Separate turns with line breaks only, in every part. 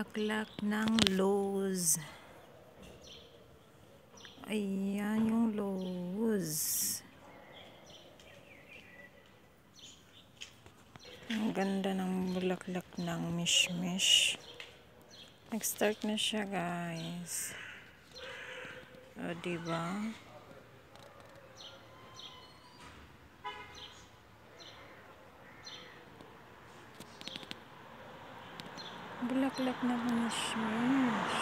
bulaklak ng rose. Ayan yung rose. Ang ganda ng bulaklak ng mishmish. Nag-start na siya, guys. O, diba? Bulaklak na mishmish.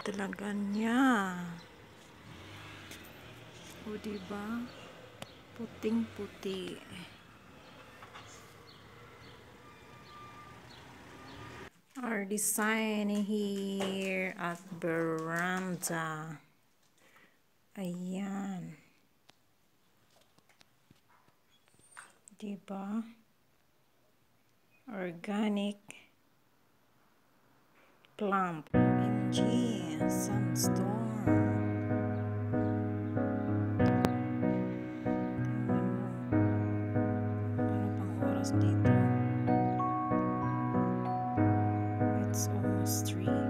Talaga niya. O, diba? Puting-puti. Our design here at Veranda. Ayan. Diba? Organic plant. OMG, sandstorm. Ano pang? It's almost 3.